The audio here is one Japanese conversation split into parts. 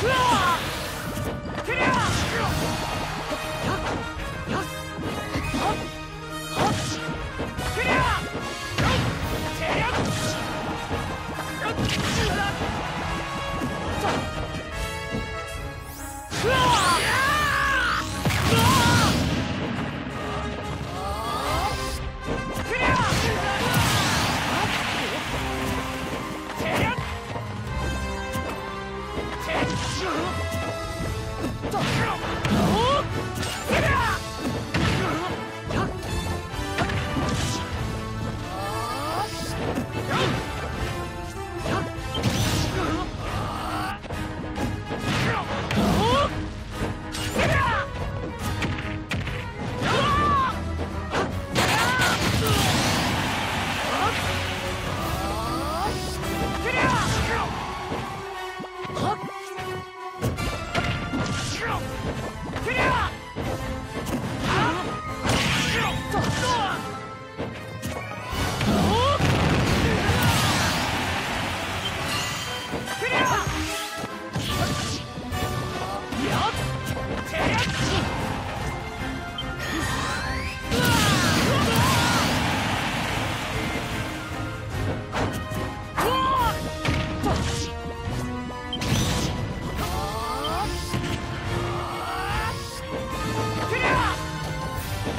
Ah!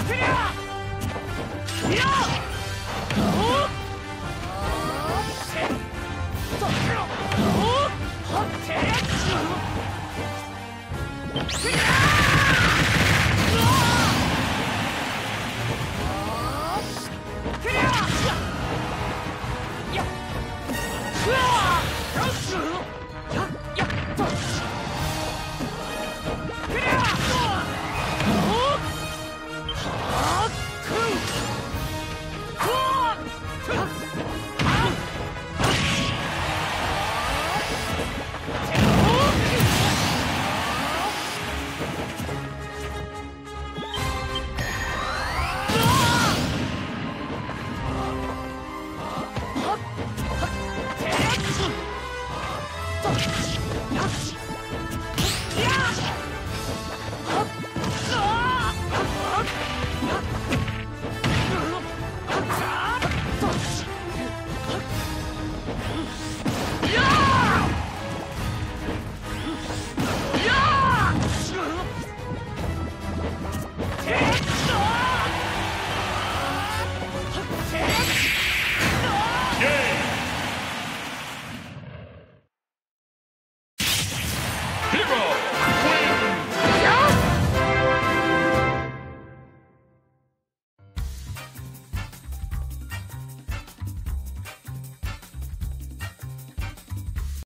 Yeah!